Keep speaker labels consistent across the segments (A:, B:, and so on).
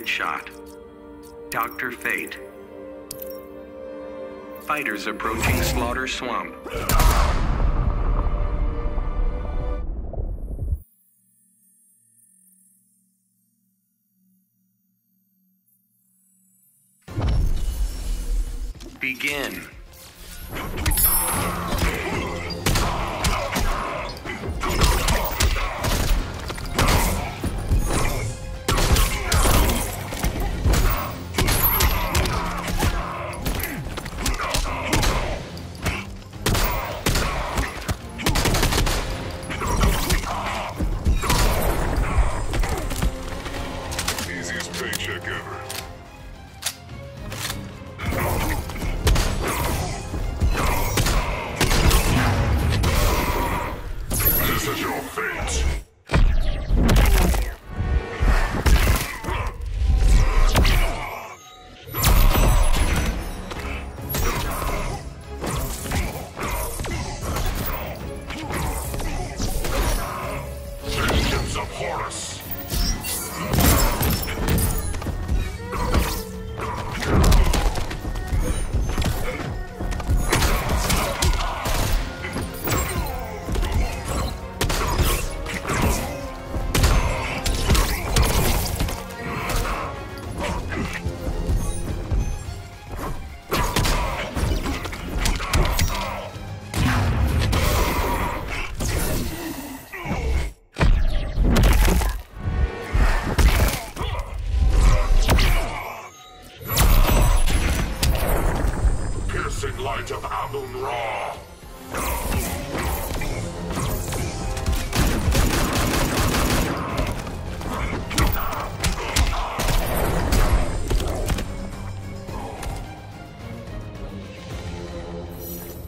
A: Deadshot. Dr. Fate. Fighters approaching Slaughter Swamp. Begin.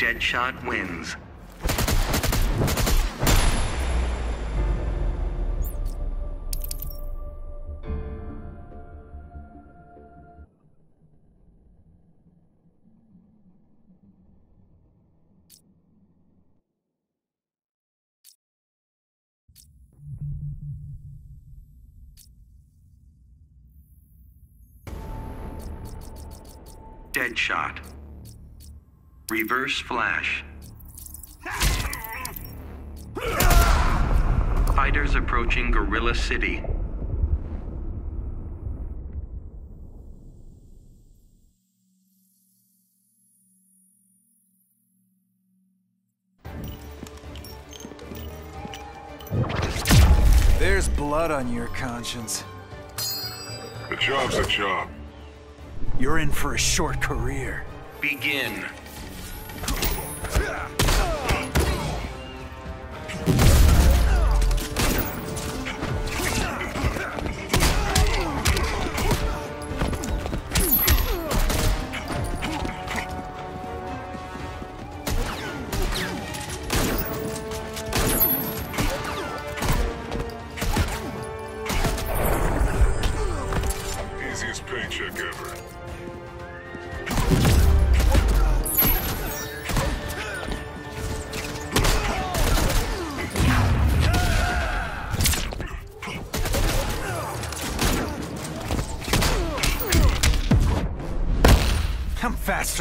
A: Deadshot wins. Deadshot. Reverse Flash. Fighters approaching Gorilla City.
B: There's blood on your conscience.
C: The job's a job.
B: You're in for a short career.
A: Begin.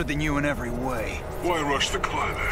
B: Than you in every way.
C: Why rush the climax?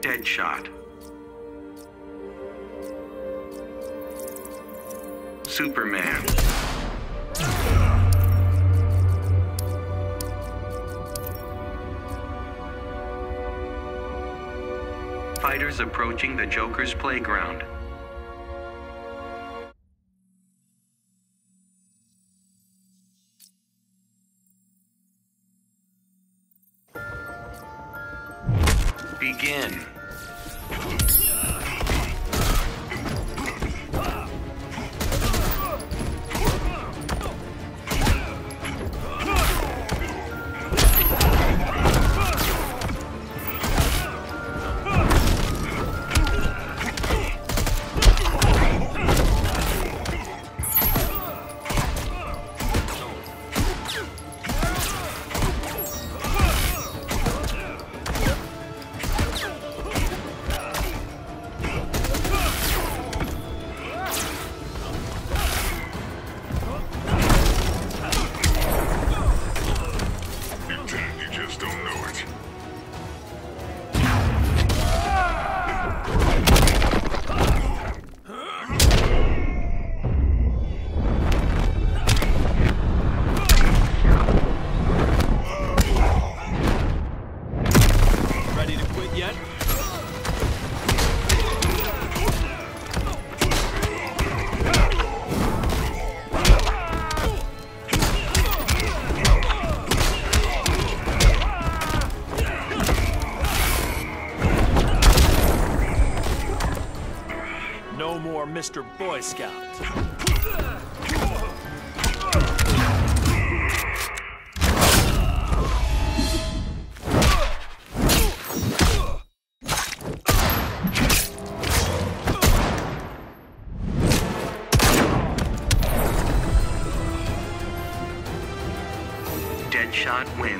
A: Deadshot. Superman. Fighters approaching the Joker's playground. Begin.
D: Boy Scout.
A: Deadshot wins.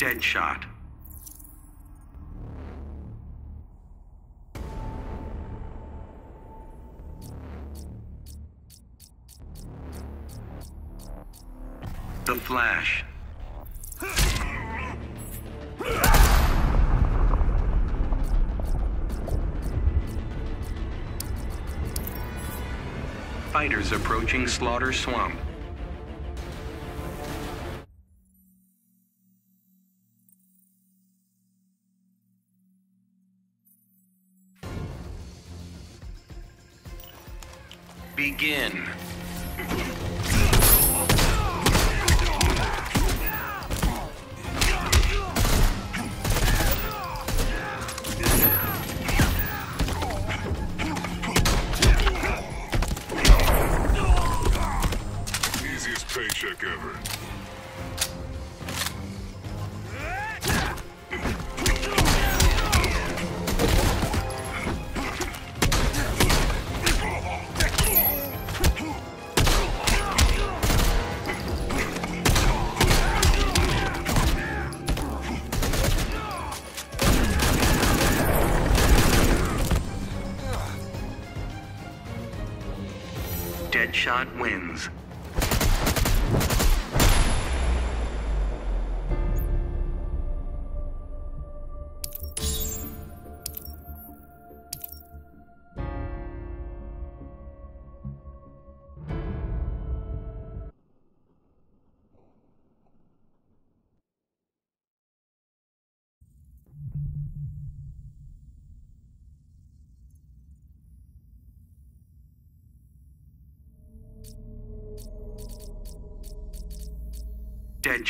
A: Deadshot. The Flash. Approaching Slaughter Swamp. Begin.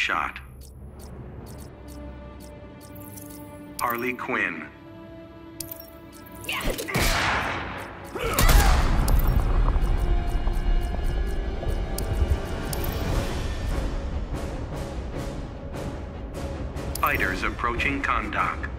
A: Deadshot. Harley Quinn. Fighters approaching
C: Kahndaq.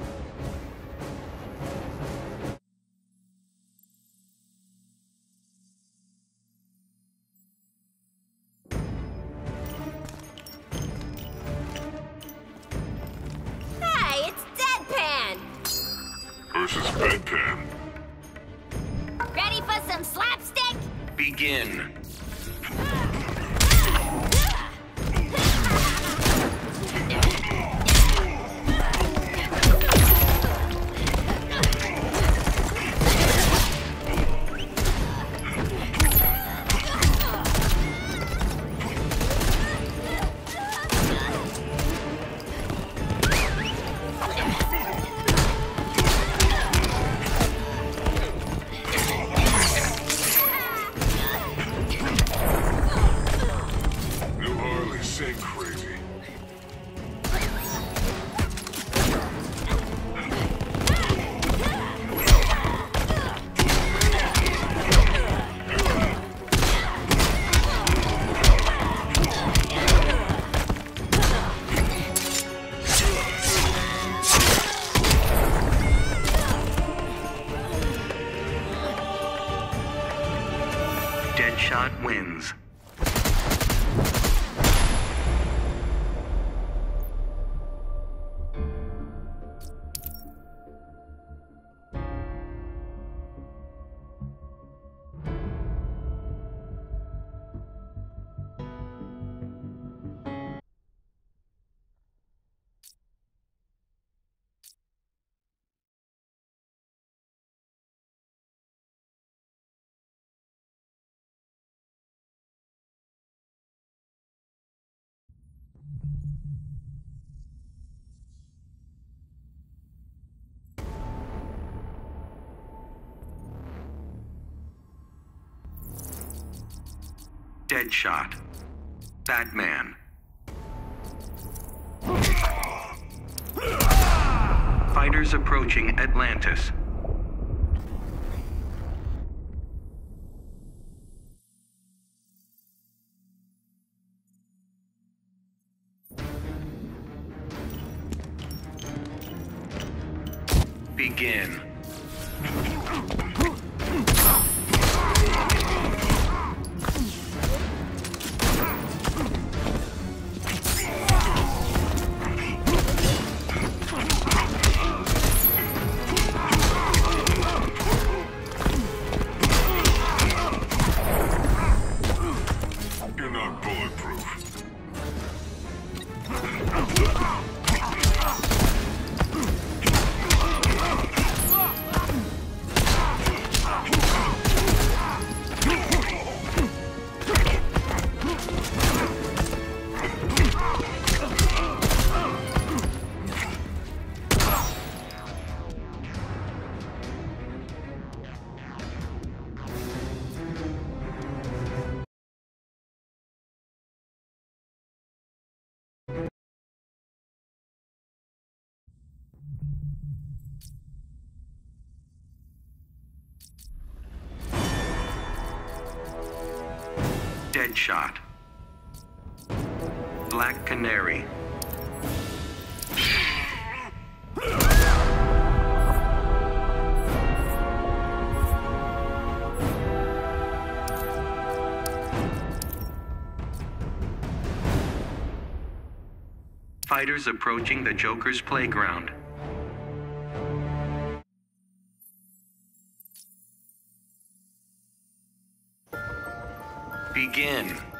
A: Deadshot. Batman. Fighters approaching Atlantis. Deadshot. Black Canary. Fighters approaching the Joker's playground. Begin.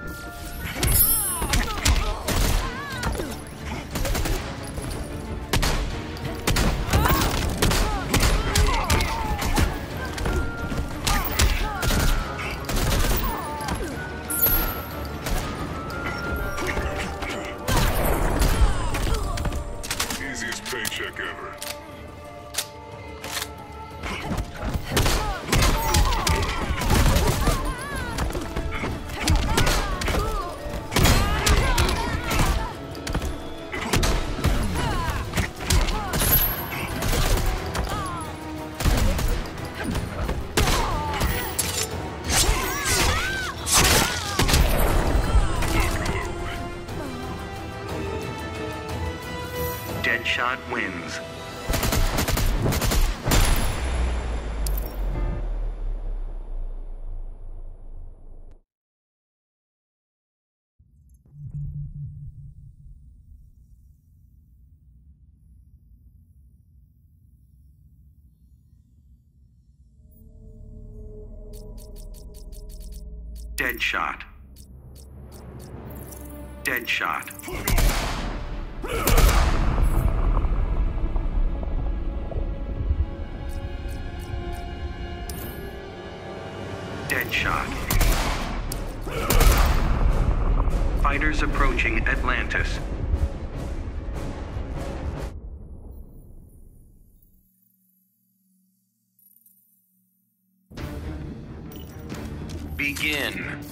A: Deadshot. Deadshot. Deadshot. Fighters approaching Atlantis. Begin.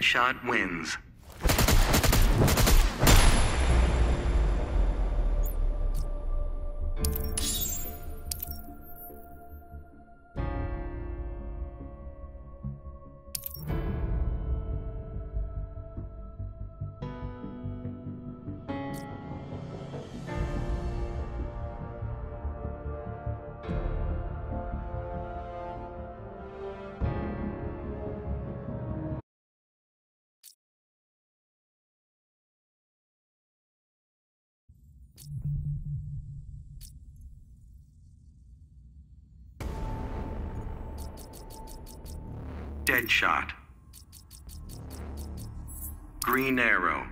A: Deadshot wins. Deadshot. Green Arrow.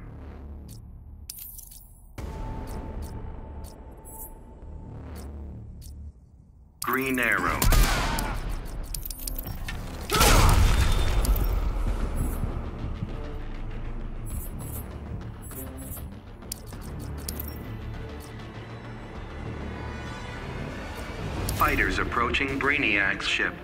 A: Green Arrow. Approaching Brainiac's ship.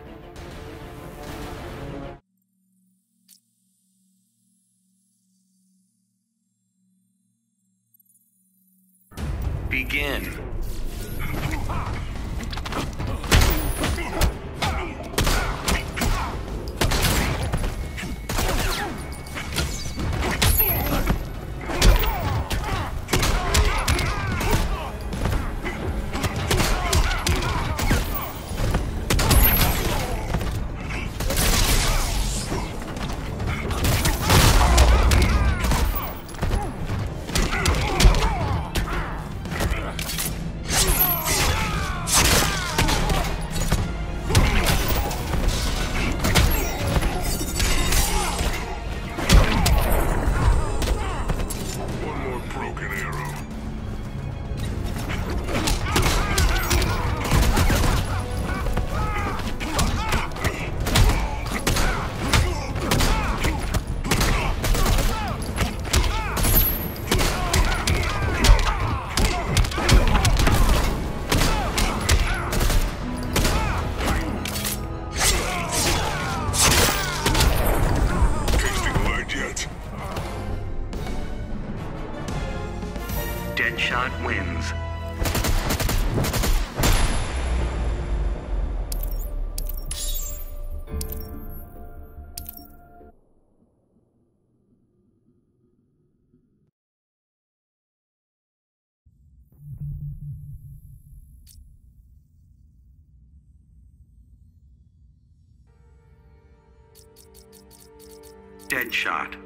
A: Deadshot.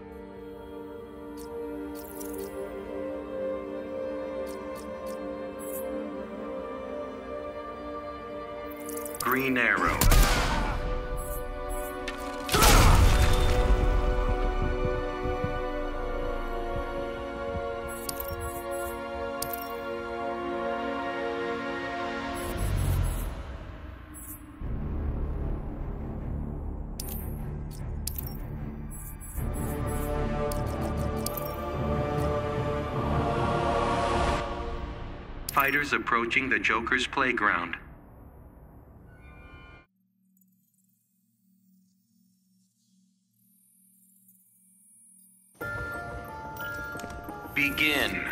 A: Green Arrow. Fighters approaching the Joker's playground. Begin.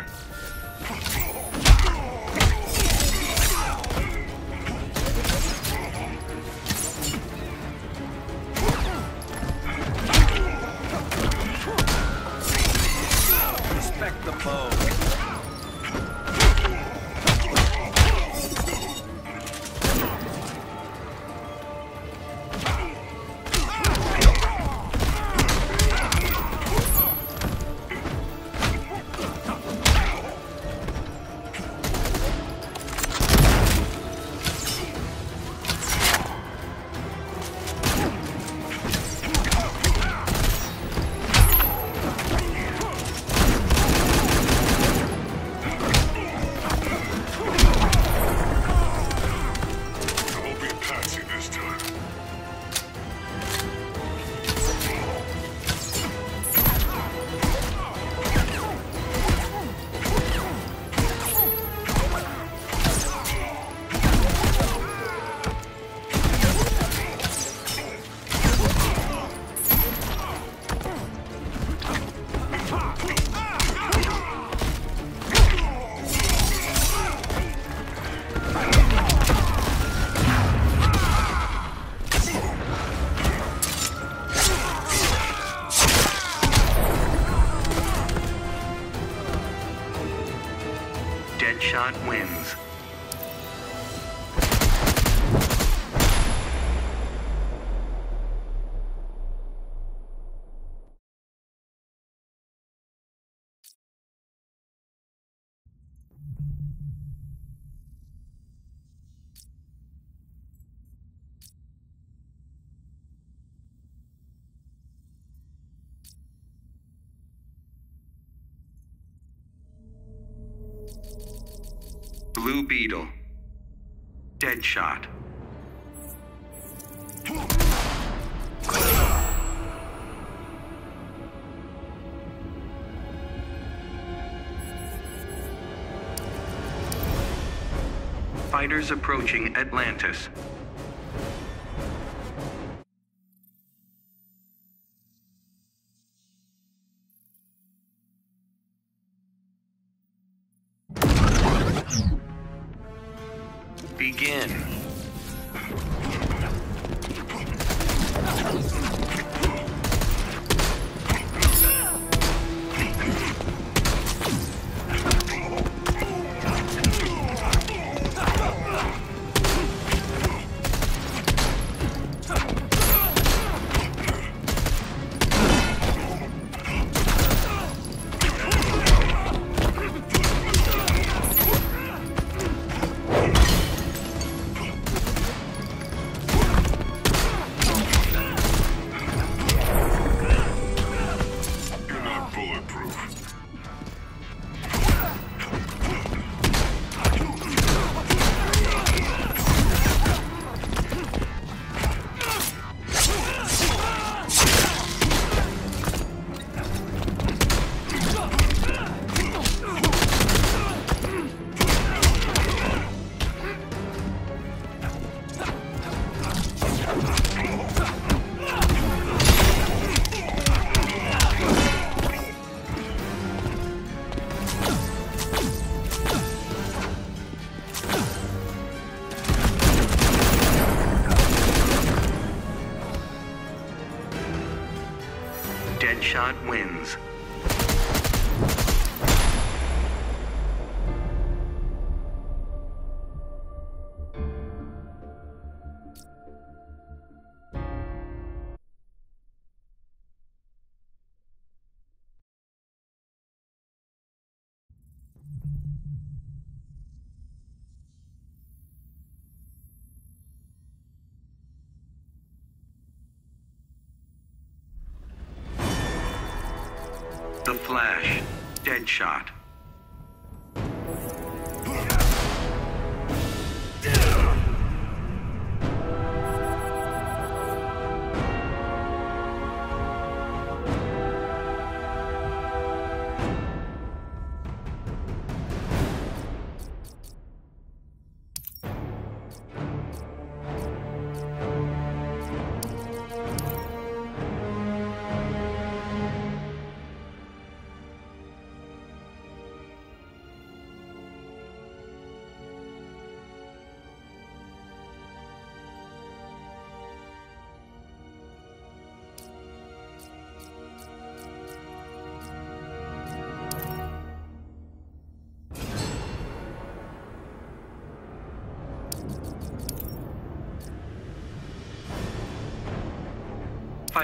D: Respect the.
A: Blue Beetle. Deadshot. Fighters approaching Atlantis. The Flash. Deadshot.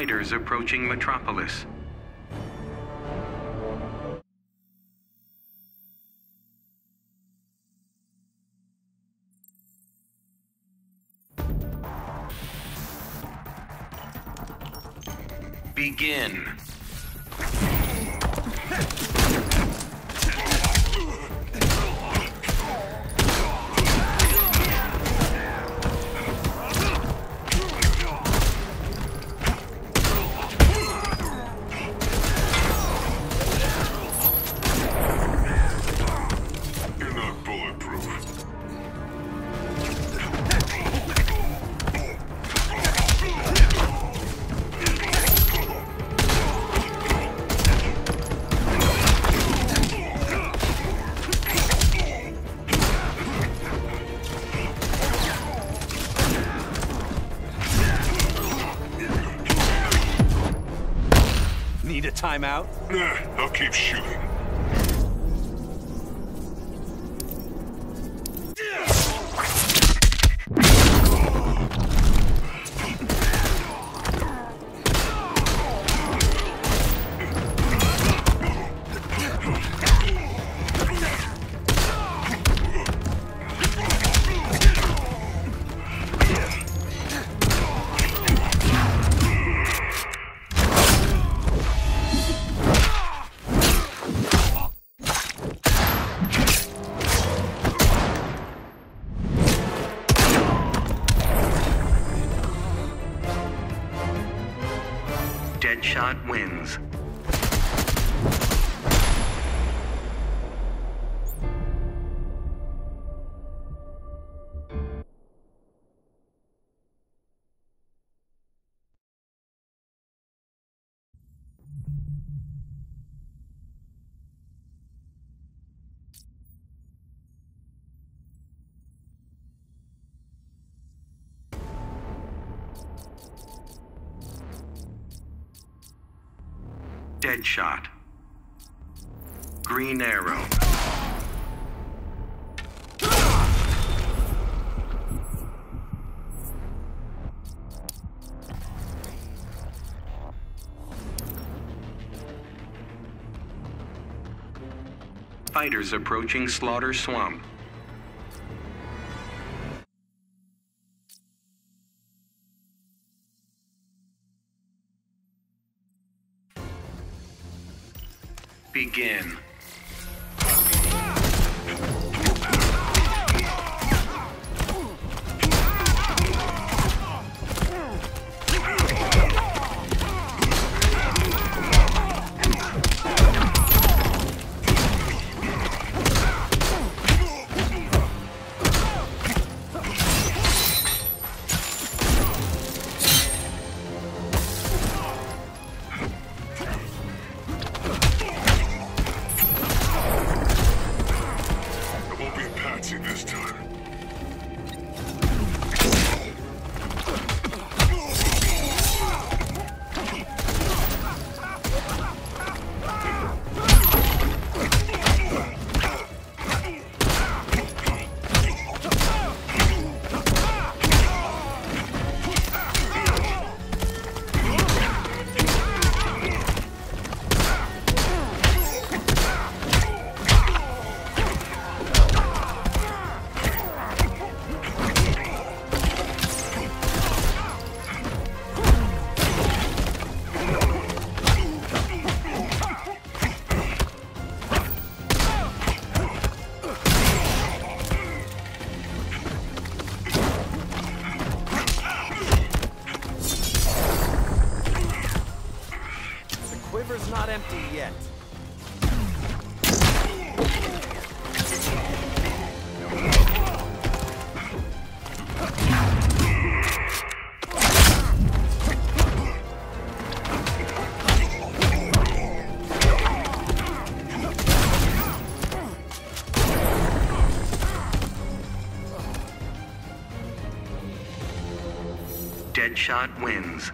A: Fighters approaching Metropolis. Begin. Deadshot. Green Arrow. Fighters approaching Slaughter Swamp. Begin.
C: Time.
A: Deadshot wins.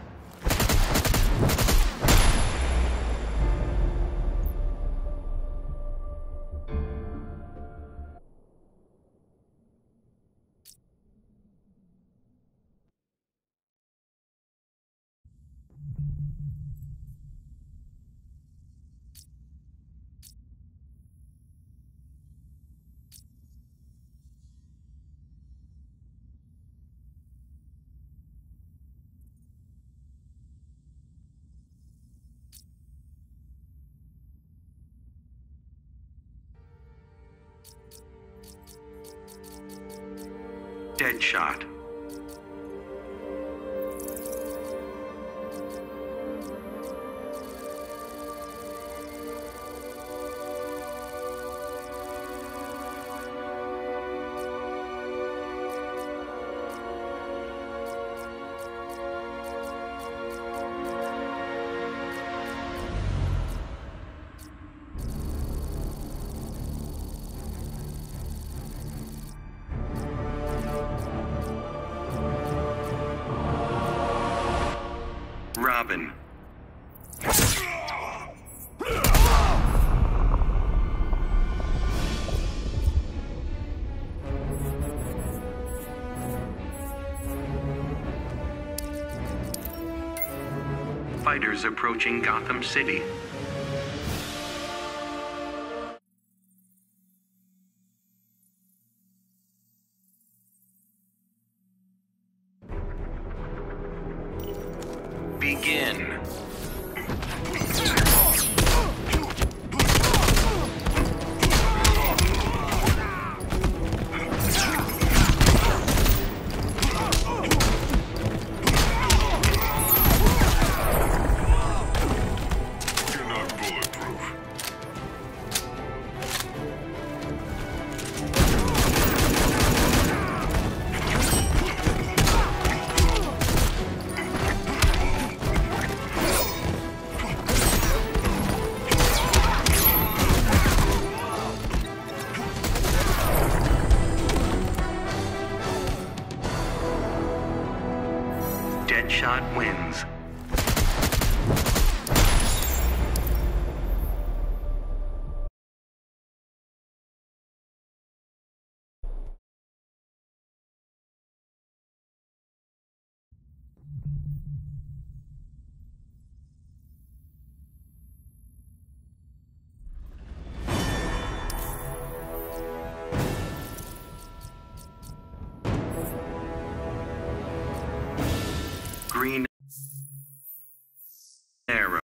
A: Deadshot. Approaching Gotham City. Arrow.